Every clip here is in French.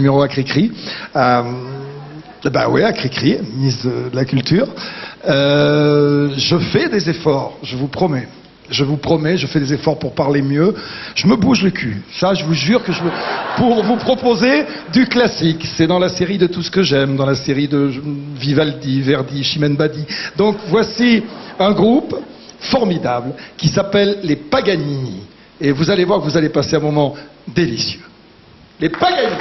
numéro à Cricri. Euh, bah oui, à Cricri, ministre de la Culture. Euh, je fais des efforts, je vous promets. Je vous promets, je fais des efforts pour parler mieux. Je me bouge le cul. Ça, je vous jure que je me... Pour vous proposer du classique. C'est dans la série de tout ce que j'aime, dans la série de Vivaldi, Verdi, Chimène Badi. Donc voici un groupe formidable qui s'appelle les Paganini. Et vous allez voir que vous allez passer un moment délicieux. Les Paganini.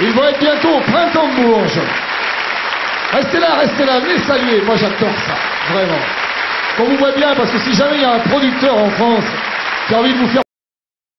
Ils vont être bientôt au printemps de Bourges. Restez là, restez là, venez saluer. Moi j'adore ça, vraiment. Qu'on vous voit bien, parce que si jamais il y a un producteur en France qui a envie de vous faire